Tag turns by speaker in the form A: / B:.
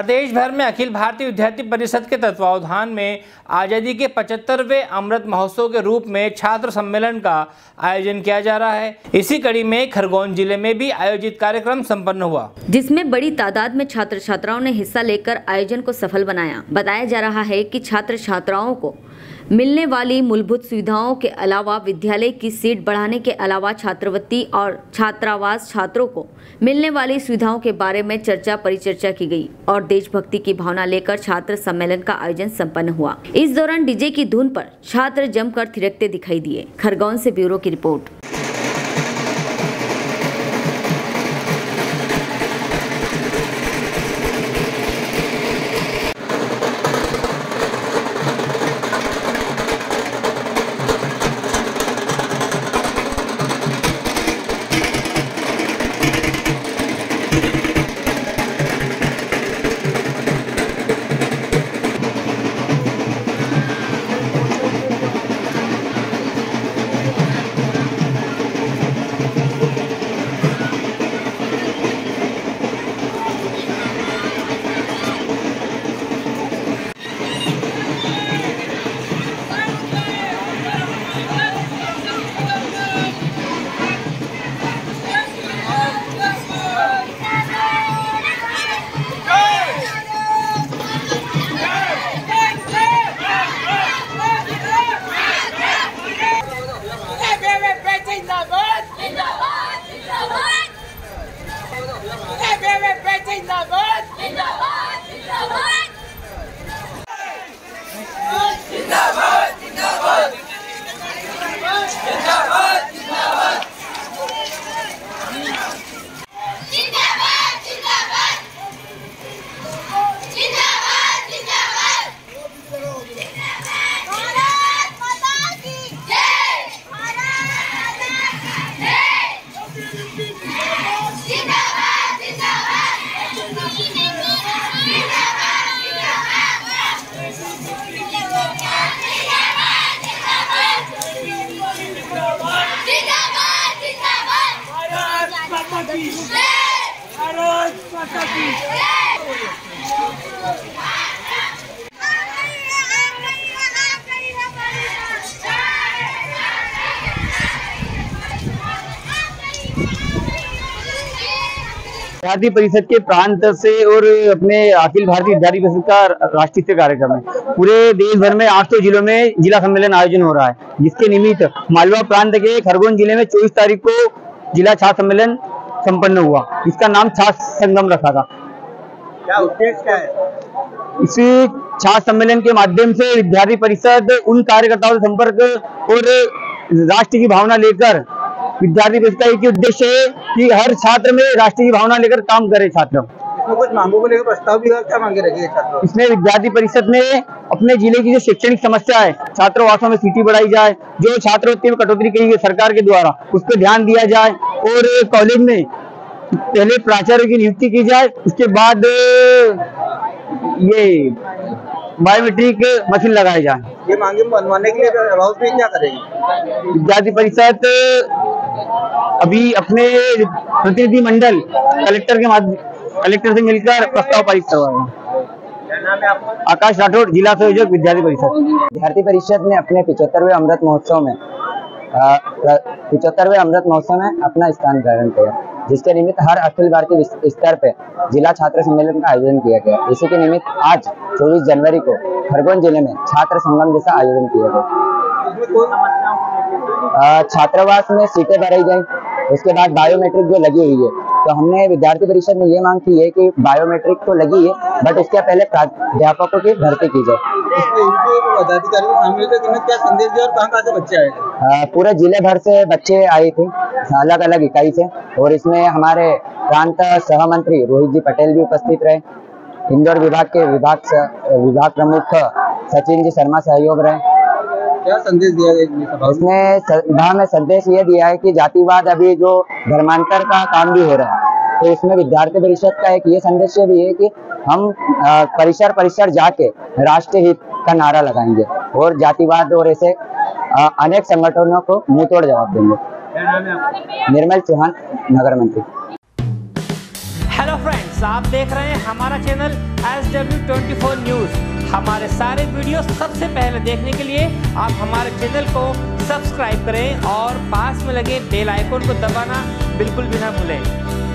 A: प्रदेश भर में अखिल भारतीय विद्यार्थी परिषद के तत्वावधान में आज़ादी के 75वें अमृत महोत्सव के रूप में छात्र सम्मेलन का आयोजन किया जा रहा है। इसी कड़ी में खरगोन ज़िले में भी आयोजित कार्यक्रम संपन्न हुआ।
B: जिसमें बड़ी तादाद में छात्र छात्राओं ने हिस्सा लेकर आयोजन को सफल बनाया। बताया जा रहा है कि छात्र छात्राओं को मिलने वाली मूलभूत सुविधाओं के अलावा विद्यालय की सीट बढ़ाने के अलावा छात्रवृत्ति और छात्रावास छात्रों को मिलने वाली सुविधाओं के बारे में चर्चा परिचर्चा की गई और देशभक्ति की भावना लेकर छात्र सम्मेलन का आयोजन संपन्न हुआ। इस दौरान डीजे की धुन पर छात्र जमकर थिरकते दिखाई दिए। खरगोन से ब्यूरो की रिपोर्ट।
C: की जय भारत माता की
D: विद्यार्थी परिषद के प्रांत से और अपने अखिल भारतीय विद्यार्थी परिषद का राष्ट्रीय स्तरीय कार्यक्रम है। पूरे देश भर में 800 जिलों में जिला सम्मेलन आयोजन हो रहा है, जिसके निमित्त मालवा प्रांत के खरगोन ज़िले में 24 तारीख को जिला छात्र सम्मेलन संपन्न हुआ। इसका नाम छात्र संगम रखा था।
E: क्या उद्देश्य क्या है?
D: इस छात्र सम्मेलन के माध्यम से विद्यार्थी परिषद उन कार्यकर्ताओं से संपर्क और राष्ट्र की भावना लेकर विद्यार्थी परिषद का एक ही उद्देश्य है कि हर छात्र में राष्ट्र की भावना लेकर काम करे छात्र।
E: इसमें कुछ मांगों को लेकर प्रस्ताव भी क्या मांगे रखी है
D: इसमें विद्यार्थी परिषद ने अपने ज़िले की जो शैक्षणिक समस्या है छात्रावासों में सीटी बढ़ाई जाए जो छात्रवृत्ति में कटौती की गई सरकार के द्वारा उस पर ध्यान दिया जाए और कॉलेज में पहले प्राचार्य की नियुक्ति की जाए उसके बाद ये बायोमेट्रिक मशीन लगाए जाए।
E: ये मांगे मनवाने के लिए में क्या करेगी?
D: विद्यार्थी परिषद अभी अपने प्रतिनिधि मंडल कलेक्टर के माध्यम कलेक्टर से मिलकर प्रस्ताव पारित करवाएगा आकाश राठौड़ जिला संयोजक विद्यार्थी परिषद।
F: विद्यार्थी परिषद ने अपने पिछहत्तरवें अमृत महोत्सव में पिछहत्तरवें अमृत महोत्सव में अपना स्थान ग्रहण किया, जिसके निमित्त हर अखिल भारतीय स्तर पर जिला छात्र सम्मेलन का आयोजन किया गया। इसी के निमित्त आज 24 जनवरी को खरगोन ज़िले में छात्र संगम जैसा आयोजन किया गया। छात्रावास में सीटें भराई गई, उसके बाद बायोमेट्रिक जो लगी हुई है तो हमने विद्यार्थी परिषद में ये मांग की है कि बायोमेट्रिक तो लगी है, बट उसके पहले प्राध्यापकों की भर्ती की जाए।
E: इसमें इनके पदाधिकारी को शामिल कर क्या संदेश दिया और कहाँ कहाँ से बच्चे आए?
F: पूरे ज़िले भर से बच्चे आए थे। अलग अलग इकाई से। और इसमें हमारे प्रांत सह मंत्री रोहित जी पटेल भी उपस्थित रहे। इंदौर विभाग के विभाग विभाग प्रमुख सचिन जी शर्मा सहयोग रहे।
E: क्या संदेश दिया गया इनकी सभा में?
F: उसमें सभा में संदेश ये दिया है कि जातिवाद अभी जो धर्मांतर का काम भी हो रहा है तो इसमें विद्यार्थी परिषद का एक ये संदेश भी है कि हम परिसर परिसर जाके राष्ट्रीय हित का नारा लगाएँगे और जातिवाद और ऐसे अनेक संगठनों को मुँह जवाब देंगे। निर्मल चौहान, नगर मंत्री।
A: हेलो फ्रेंड्स आप देख रहे हैं हमारा channel S W twenty four news हमारे सारे वीडियो सबसे पहले देखने के लिए आप हमारे चैनल को सब्सक्राइब करें और पास में लगे बेल आइकोन को दबाना बिल्कुल भी ना भूलें।